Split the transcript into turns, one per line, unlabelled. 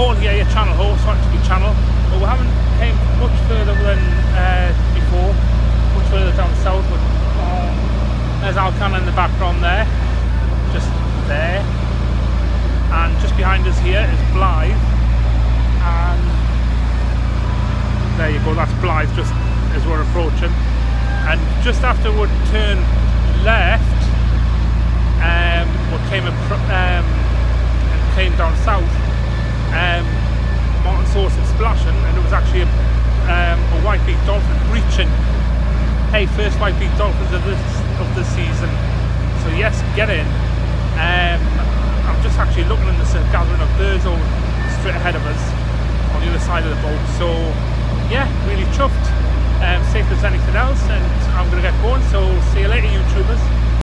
Paul here, your channel host, Factory Channel. But we haven't came much further than uh, before, much further down south. But, um, there's Alcan in the background there, just there. And just behind us here is Blyth. And there you go, that's Blyth just as we're approaching. And just after we turn left, um, we came, um, came down south, Martin saw splashing and it was actually a, um, a white-beaked dolphin breaching. Hey, first white-beaked dolphins of this of the season. So yes, get in. Um, I'm just actually looking in this gathering of birds all straight ahead of us on the other side of the boat. So yeah, really chuffed. Um, see if there's anything else